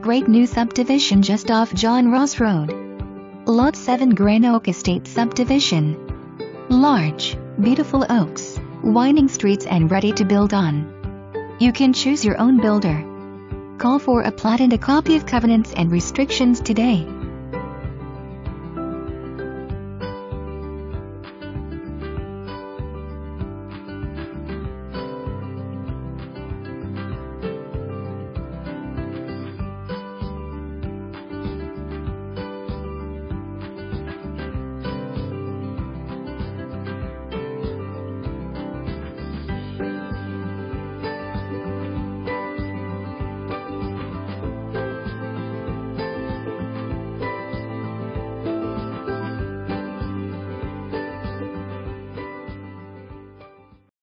Great new subdivision just off John Ross Road. Lot 7 Grand Oak Estate Subdivision. Large, beautiful oaks, winding streets and ready to build on. You can choose your own builder. Call for a plat and a copy of covenants and restrictions today.